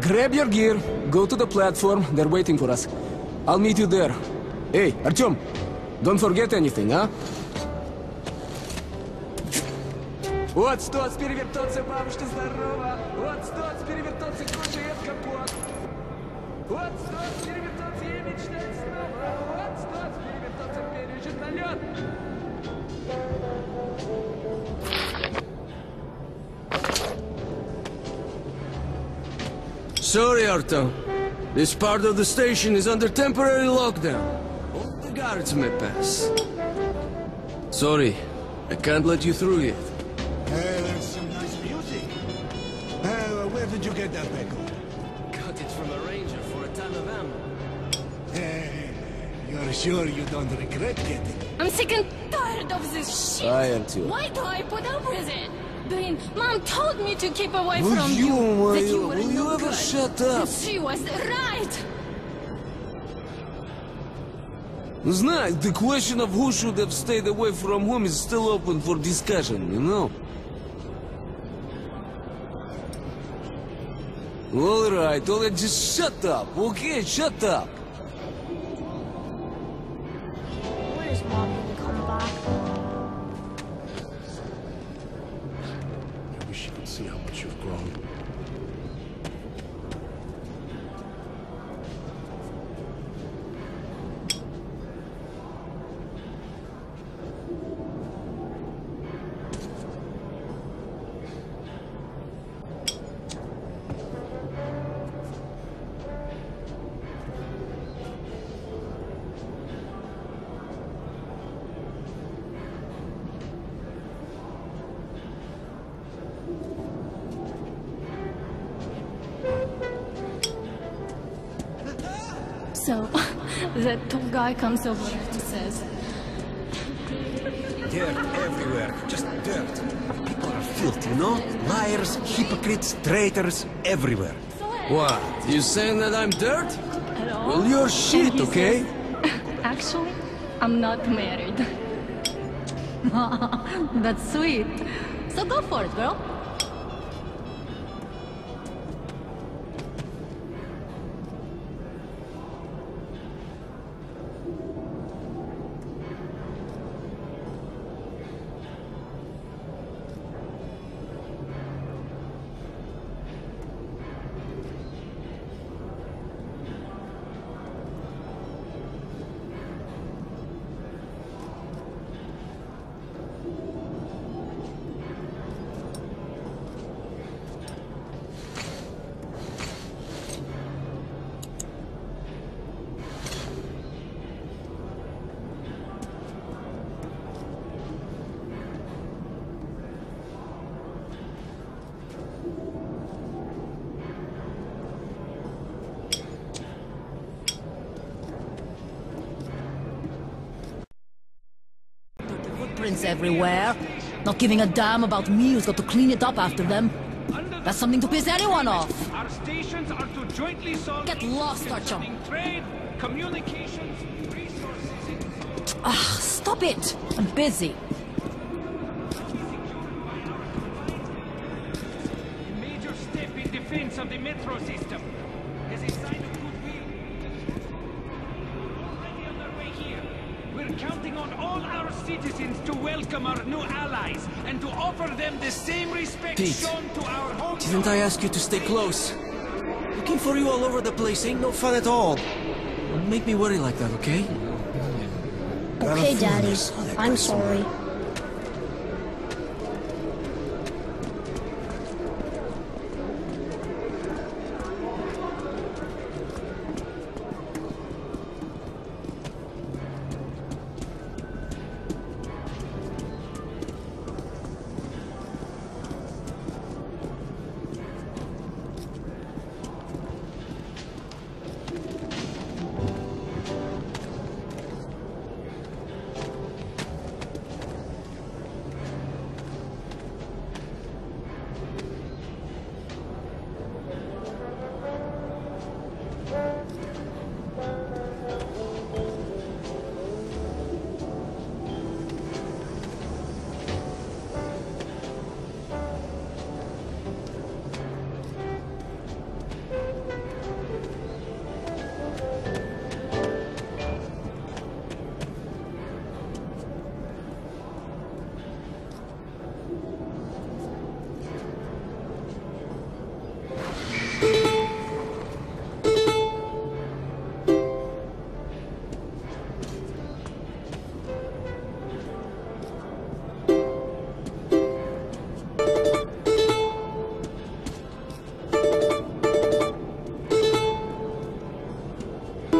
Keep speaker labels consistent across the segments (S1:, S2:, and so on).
S1: grab your gear, go to the platform, they're waiting for us. I'll meet you there. Hey, Artyom, don't forget anything, huh? Вот стоц, перевертоться, бабушка здорова! Вот стоц, перевертоться, кушает компот! Вот стоц, перевертоться и мечтать снова! Вот стоц, перевертоться, пережит налет!
S2: Sorry, Arto. This part of the station is under temporary lockdown. All the guards may pass. Sorry, I can't let you through yet.
S3: Hey, there's some nice music. Uh, where did you get that record?
S2: Got it from a ranger for a ton of ammo.
S3: Hey, you're sure you don't regret getting it?
S4: I'm sick and tired of this shit.
S1: I am too.
S4: Why do I put up with it? Blin, Mom told me to keep away
S1: Ну,
S4: from you. That you
S1: ё-моё,
S4: were
S1: will
S4: no
S1: you ever
S4: good.
S1: shut up?
S4: And she was right.
S1: Знаешь, the question of who should have stayed away from whom is still open for discussion, you know? All right, all right, just shut up, okay? Shut up.
S4: So, that tall guy comes over and says,
S5: Dirt everywhere, just dirt. People are filthy, you know? Liars, hypocrites, traitors, everywhere.
S2: What? You saying that I'm dirt?
S4: at all?
S2: Well, you're shit, okay?
S4: says, Actually, I'm not married.
S6: That's sweet. So go for it, girl. Everywhere. Not giving a damn about me who's got to clean it up after them. That's something to piss anyone off.
S7: Our stations are to jointly solve
S6: Get lost,
S7: trade, communications, resources,
S6: Ah, stop it! I'm busy.
S7: a major step in defense of the metro system. As a sign of goodwill. Already on their way here. We're counting on all our citizens to welcome our new allies and to offer them the same respect
S2: Pete,
S7: shown to our home.
S2: Didn't I ask you to stay close? Looking for you all over the place ain't no fun at all. Don't make me worry like that, okay?
S8: Okay, Daddy. I'm sorry.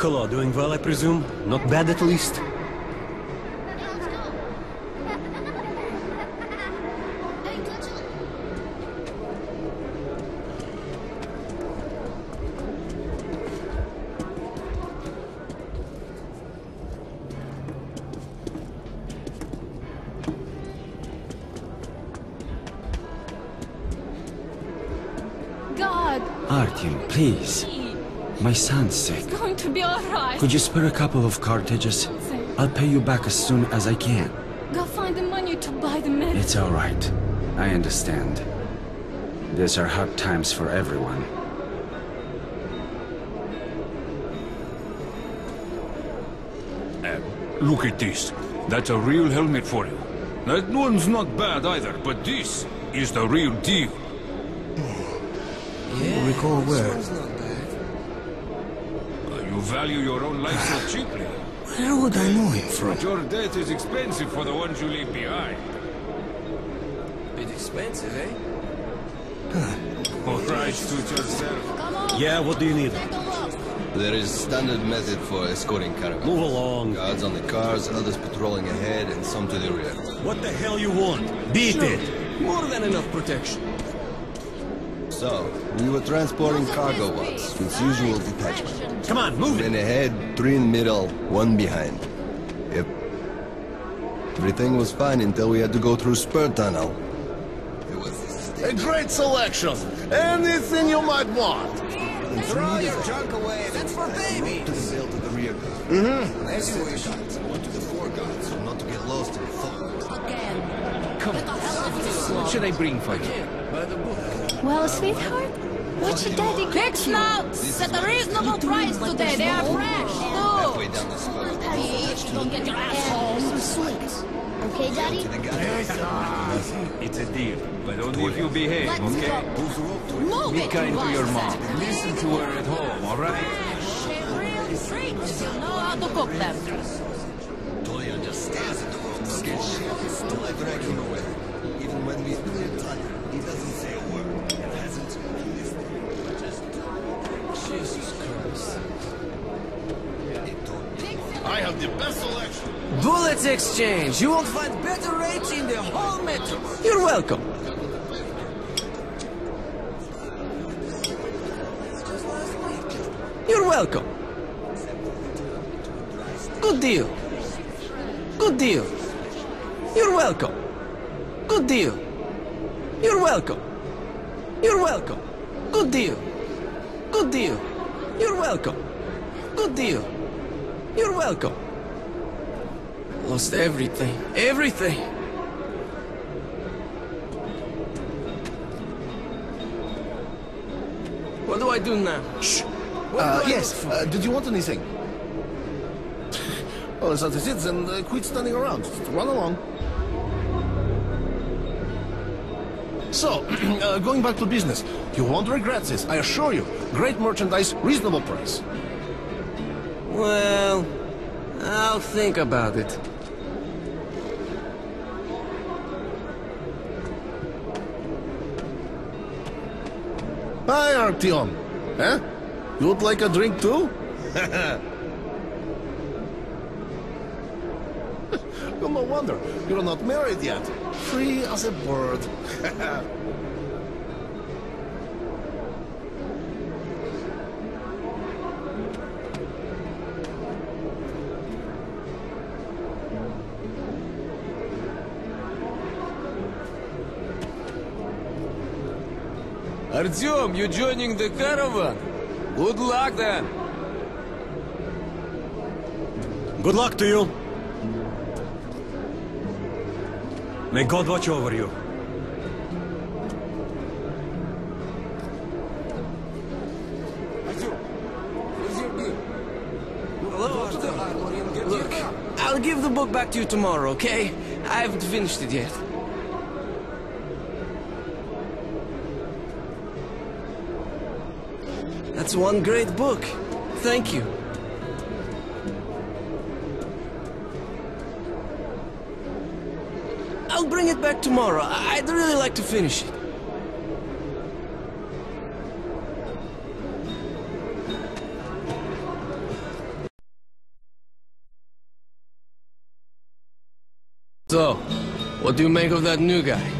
S5: Hello, doing well, I presume? Not bad at least?
S4: God,
S9: Artyom, please. My son's sick.
S4: it's going to be alright.
S9: Could you spare a couple of cartridges? I'll pay you back as soon as I can.
S4: Go find the money to buy the medicine.
S9: It's all right. I understand. These are hard times for everyone.
S10: Uh, look at this. That's a real helmet for you. That one's not bad either, but this is the real deal.
S2: Yeah,
S11: recall
S2: this
S11: where?
S10: You value your own life so cheaply.
S11: Where would I know him from?
S10: But your death is expensive for the ones you leave behind.
S2: Bit expensive, eh?
S10: All right, suit yourself.
S6: Come on,
S5: Yeah, what do you need?
S6: take a.
S12: There is standard method for escorting caravans.
S5: Move along.
S12: Guards on the cars, others patrolling ahead, and some to the rear.
S5: What the hell you want? Beat
S2: Sure.
S5: it!
S2: More than enough protection.
S12: So, we were transporting cargo once, with usual detachment.
S5: Come on, move it!
S12: Men ahead, three in the middle, one behind. Yep. Everything was fine until we had to go through Spur Tunnel. It was
S11: A great selection. Anything you might want.
S2: Throw your junk away. That's for babies.
S12: to the belt of the rear guard. Mm-hmm. I said the guards, I went to the fore guards, so not to get lost in the fog.
S6: Again.
S10: Come
S6: Get the hell out of this
S10: What should I bring for you?
S2: By the book.
S4: Well, sweetheart, what should daddy
S6: Big snouts! At a reasonable price today. They are fresh,
S12: Halfway
S6: too.
S12: down the spur.
S6: Please, don't get your ass
S8: And some. Okay, Daddy?
S10: It's a deal, but only if you behave,
S6: Let's
S10: okay?
S6: Move
S10: Be kind to your mom. Listen to her at home, all right?
S6: Share real treats. You know how to cook them.
S12: Toya just stares at the road, scared shitless. Still I drag him away. Even when we clear tunnel, he doesn't
S11: I have the best selection.
S2: Bullets exchange. You won't find better rates in the whole metro. You're welcome. You're welcome. Good deal. Good deal. You're welcome. Good deal. You're welcome. You're welcome. Good deal. Good deal. You're welcome. Good deal. You're welcome. Lost everything. Everything. What do I do now? Shh.
S11: Uh,
S2: do
S11: yes, uh, did you want anything? oh, is that it? Then uh, quit standing around. Just run along. So, uh, going back to business, you won't regret this, I assure you. Great merchandise, reasonable price.
S2: Well, I'll think about it.
S11: Hi, Artyom. Huh? You would like a drink too? well, no wonder. You're not married yet. Free as a bird.
S2: Artyom, you joining the caravan? Good luck then.
S5: Good luck to you! May God watch over you.
S2: Look, I'll give the book back to you tomorrow, okay? I haven't finished it yet. That's one great book. Thank you. I'll bring it back tomorrow. I'd really like to finish it. So, what do you make of that new guy?